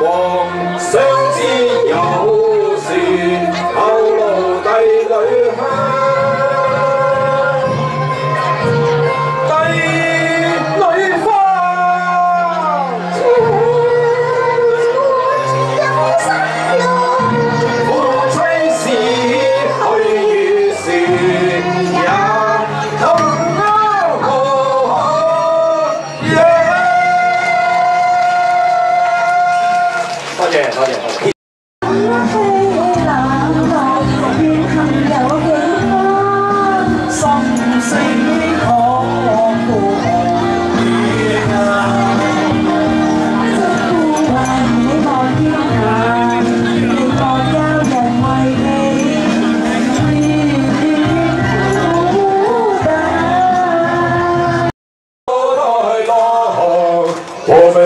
王湘之谢，早点好。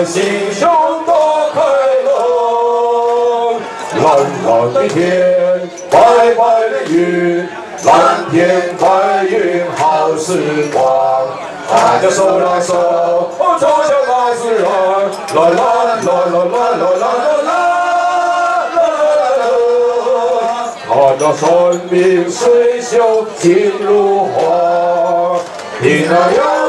心。蓝的天，白白的云，蓝天白云好时光。大家手拉手，走向大自然，啦啦啦啦啦啦啦啦啦啦啦。看着山明水秀，景如画，你那样。